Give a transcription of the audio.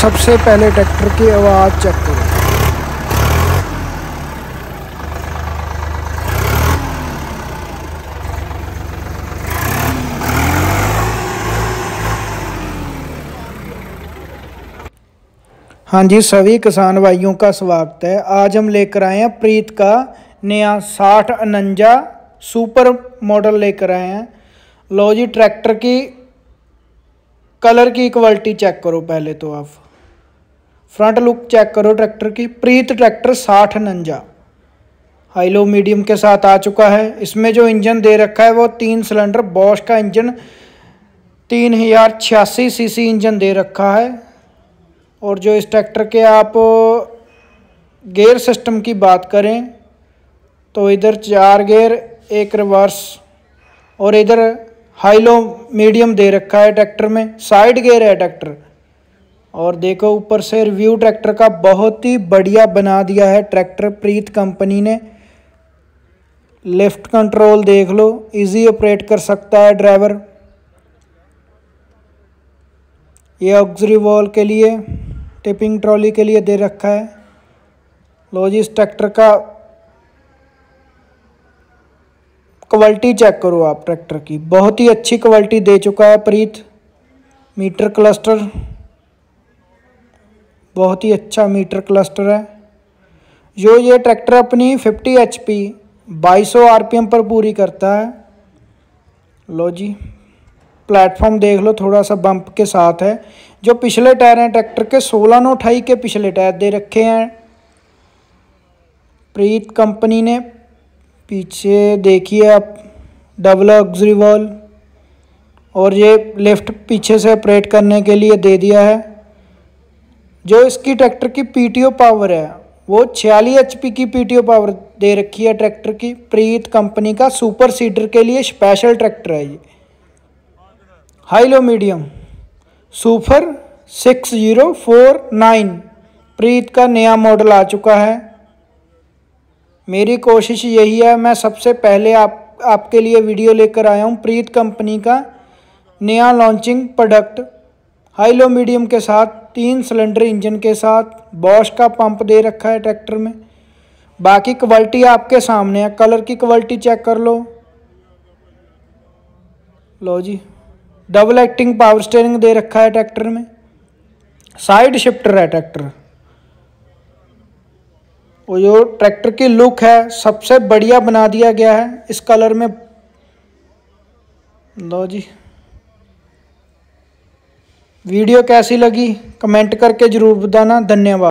सबसे पहले ट्रैक्टर की आवाज़ चेक करो। हाँ जी, सभी किसान भाइयों का स्वागत है। आज हम लेकर आए हैं प्रीत का नया साठ अनंजा सुपर मॉडल लेकर आए हैं। लो जी, ट्रैक्टर की, कलर की क्वालिटी चेक करो पहले तो आप। फ्रंट लुक चेक करो ट्रैक्टर की। प्रीत ट्रैक्टर साठ नंजा। हाई लो मीडियम के साथ आ चुका है। इसमें जो इंजन दे रखा है वो तीन सिलेंडर बॉश का इंजन तीन हज़ार छियासी सी इंजन दे रखा है। और जो इस ट्रैक्टर के आप गेयर सिस्टम की बात करें तो इधर चार गेयर, एक रिवर्स और इधर हाई लो मीडियम दे रखा है ट्रैक्टर में। साइड गेयर है ट्रैक्टर। और देखो, ऊपर से रिव्यू ट्रैक्टर का बहुत ही बढ़िया बना दिया है ट्रैक्टर प्रीत कंपनी ने। लेफ़्ट कंट्रोल देख लो इजी ऑपरेट कर सकता है ड्राइवर ये ऑक्सरी वॉल के लिए टिपिंग ट्रॉली के लिए दे रखा है। लो जी इस ट्रैक्टर का क्वालिटी चेक करो आप ट्रैक्टर की। बहुत ही अच्छी क्वालिटी दे चुका है प्रीत। मीटर क्लस्टर बहुत ही अच्छा मीटर क्लस्टर है। जो ये ट्रैक्टर अपनी 50 एच पी बाईस पर पूरी करता है। लो जी, प्लेटफॉर्म देख लो, थोड़ा सा बम्प के साथ है। जो पिछले टायर हैं ट्रैक्टर के, सोलह नौ अठाई के पिछले टायर दे रखे हैं। प्रीत कंपनी ने, पीछे देखिए आप, डबल ऑक्सरी वॉल और ये लेफ़्ट पीछे से ऑपरेट करने के लिए दे दिया है। जो इसकी ट्रैक्टर की पीटीओ पावर है, वो छियालीस एच की पीटीओ पावर दे रखी है ट्रैक्टर की। प्रीत कंपनी का सुपर सीडर के लिए स्पेशल ट्रैक्टर है ये। High low medium super six zero four nine Preet का नया मॉडल आ चुका है। मेरी कोशिश यही है, मैं सबसे पहले आप, आपके लिए वीडियो लेकर आया हूँ। प्रीत कंपनी का नया launching product high low medium के साथ तीन सिलेंडर इंजन के साथ बॉश का पंप दे रखा है ट्रैक्टर में। बाकी क्वालिटी आपके सामने है। कलर की क्वालिटी चेक कर लो। लो जी। डबल एक्टिंग पावर स्टेयरिंग दे रखा है ट्रैक्टर में। साइड शिफ्टर है ट्रैक्टर। वो जो ट्रैक्टर की लुक है, सबसे बढ़िया बना दिया गया है। इस कलर में। लो जी। वीडियो कैसी लगी? कमेंट करके ज़रूर बताना। धन्यवाद।